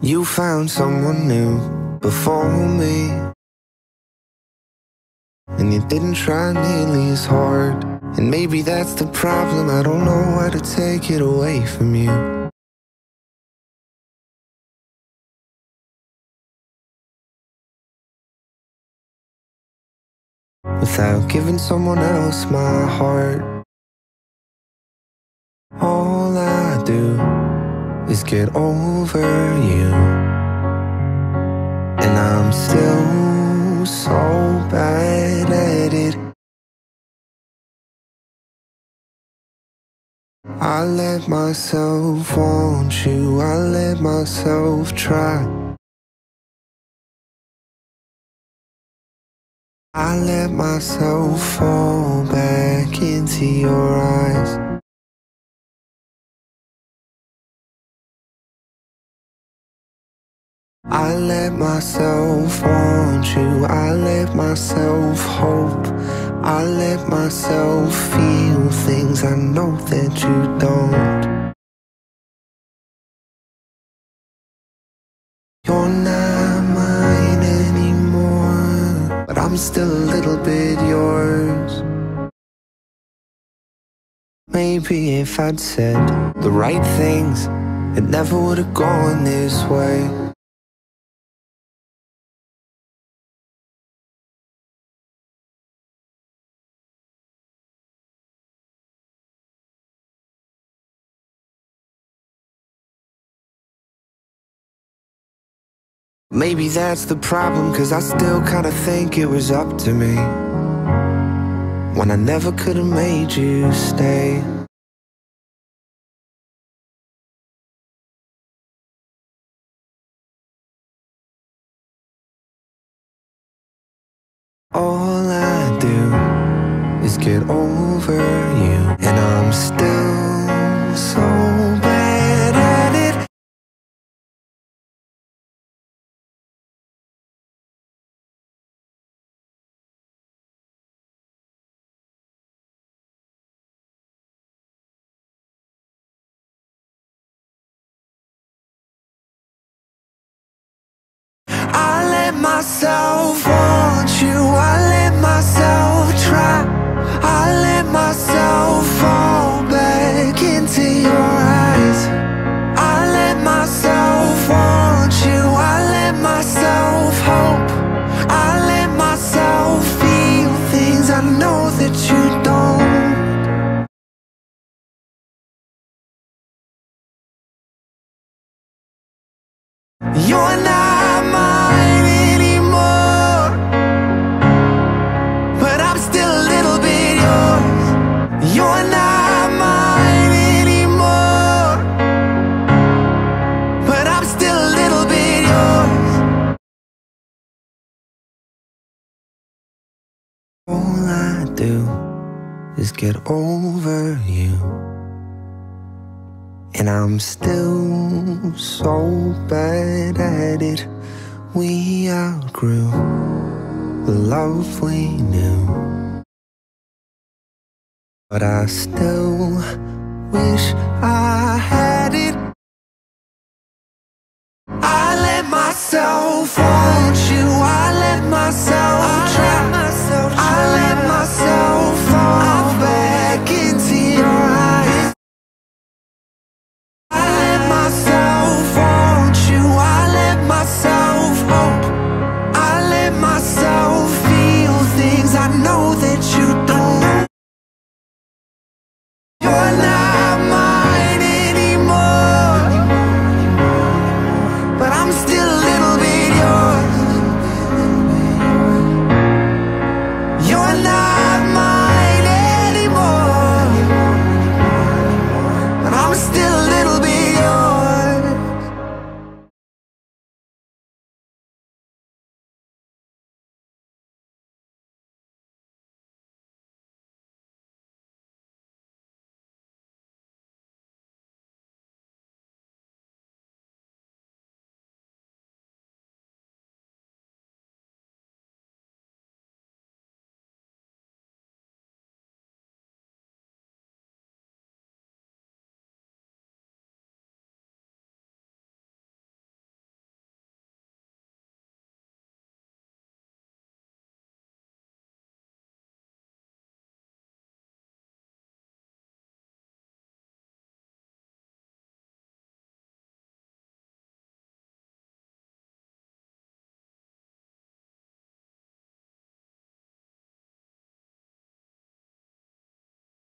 You found someone new before me. And you didn't try nearly as hard. And maybe that's the problem. I don't know how to take it away from you. Without giving someone else my heart All I do is get over you. And I'm still so bad at it. I let myself want you, I let myself try. I let myself fall back into your eyes I let myself want you, I let myself hope. I let myself feel things I know that you don't. You're not mine anymore But I'm still a little bit yours. Maybe if I'd said the right things It never would have gone this way Maybe that's the problem, cause I still kinda think it was up to me. When I never could've made you stay. All I do is get over you And I'm still so myself want you. I let myself try. I let myself fall back into your eyes. I let myself want you. I let myself hope. I let myself feel things. I know that you is get over you. And I'm still so bad at it. We outgrew the love we knew. But I still wish I had it